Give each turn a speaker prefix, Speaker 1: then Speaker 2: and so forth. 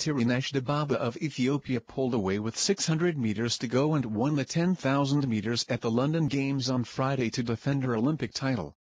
Speaker 1: Tirunesh Dibaba of Ethiopia pulled away with 600 meters to go and won the 10,000 meters at the London Games on Friday to defend her Olympic title.